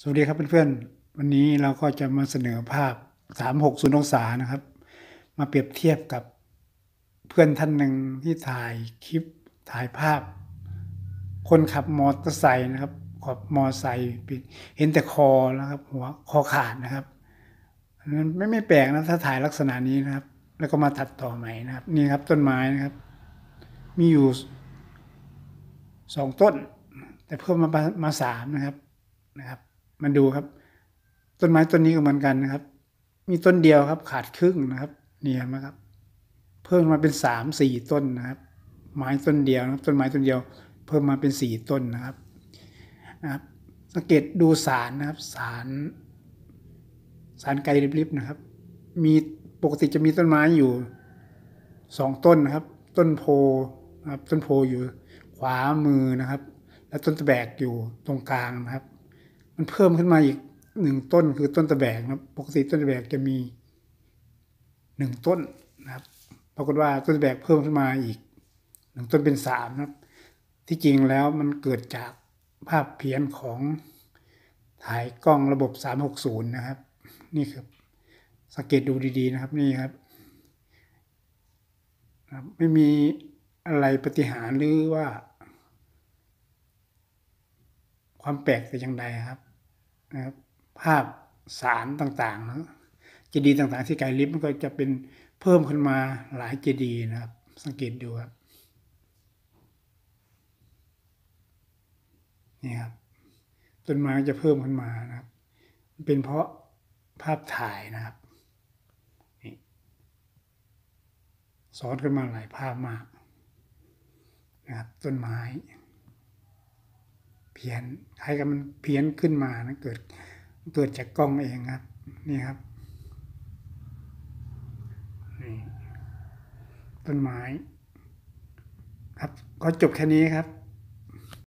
สวัสดีครับเพื่อนๆ วันนี้เราก็จะมาเสนอภาพ 360 องศานะครับ มาเปรียบเทียบกับเพื่อนท่านหนึ่งที่ถ่ายคลิปถ่ายภาพ คนขับมอเตอร์ไซค์นะครับขับมอเตอร์ไซค์เห็นแต่คอแล้วครับ หัวคอขาดนะครับนนั้นไม่ไม่แปลกนะถ้าถ่ายลักษณะนี้นะครับ แล้วก็มาตัดต่อใหม่นะครับ นี่ครับต้นไม้นะครับ มีอยู่สองต้น แต่เพิ่มมามาสามนะครับนะครับ มาดูครับ ต้นไม้ต้นนี้ก็เหมือนกันนะครับ มีต้นเดียวครับ ขาดครึ่งนะครับ เนี่ยเห็นไหมครับ เพิ่มมาเป็นสามสี่ต้นนะครับ ไม้ต้นเดียวนะครับ ต้นไม้ต้นเดียว เพิ่มมาเป็นสี่ต้นนะครับนะครับ สังเกตดูสารนะครับ สารสารไกลริบๆนะครับ มีปกติจะมีต้นไม้อยู่สองต้นนะครับ ต้นโพนะครับ ต้นโพอยู่ขวามือนะครับ และต้นตะแบกอยู่ตรงกลางนะครับ มันเพิ่มขึ้นมาอีกหนึ่งต้นคือต้นตะแบกนะครับปกติต้นตะแบกจะมีหนึ่งต้นนะครับปรากฏว่าต้นตะแบกเพิ่มขึ้นมาอีกหนึ่งต้นเป็นสามนะครับ ที่จริงแล้วมันเกิดจากภาพเพี้ยนของถ่ายกล้องระบบ 360 นะครับ นี่ครับสังเกตดูดีๆนะครับนี่ครับไม่มีอะไรปฏิหารหรือว่า ความแปลกแต่อย่างใดครับ นะครับภาพสารต่างๆนะเจดีย์ต่างๆ ที่ไกลลิฟมันก็จะเป็นเพิ่มขึ้นมาหลายเจดีย์นะครับ สังเกตดูครับนี่ครับต้นไม้จะเพิ่มขึ้นมานะครับ เป็นเพราะภาพถ่ายนะครับนี่ซ้อนขึ้นมาหลายภาพมากนะครับต้นไม้ เพี้ยนให้กับมันเพี้ยนขึ้นมานะเกิดเกิดจากกล้องเองครับ นี่ครับนี่ต้นไม้ ครับก็จบแค่นี้ครับ